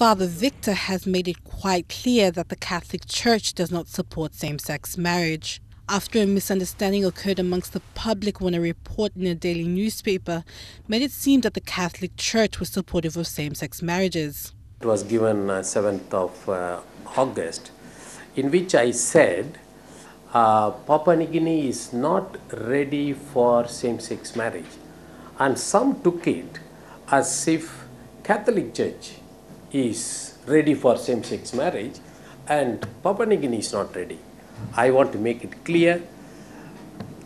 Father Victor has made it quite clear that the Catholic Church does not support same sex marriage. After a misunderstanding occurred amongst the public when a report in a daily newspaper made it seem that the Catholic Church was supportive of same sex marriages. It was given uh, 7th of uh, August, in which I said uh, Papua New Guinea is not ready for same sex marriage. And some took it as if Catholic Church is ready for same-sex marriage and Papua New Guinea is not ready. I want to make it clear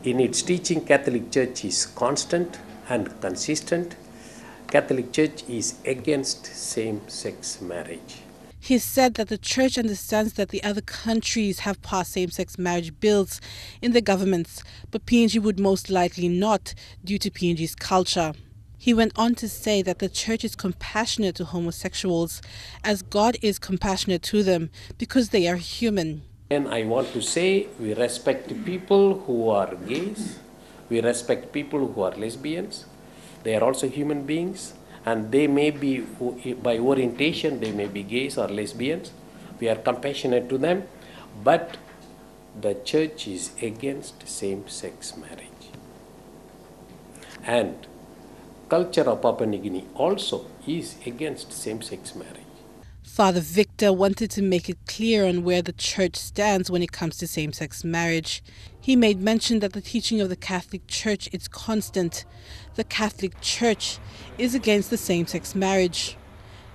in its teaching Catholic Church is constant and consistent. Catholic Church is against same-sex marriage. He said that the church understands that the other countries have passed same sex marriage bills in their governments, but PNG would most likely not due to PNG's culture. He went on to say that the church is compassionate to homosexuals as God is compassionate to them because they are human. And I want to say we respect people who are gays, we respect people who are lesbians. They are also human beings and they may be, by orientation, they may be gays or lesbians. We are compassionate to them, but the church is against same sex marriage. And culture of Papua New Guinea also is against same-sex marriage. Father Victor wanted to make it clear on where the church stands when it comes to same-sex marriage. He made mention that the teaching of the Catholic Church is constant. The Catholic Church is against the same-sex marriage.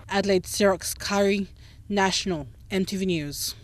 Adelaide Xerox Curry, National, EMTV News.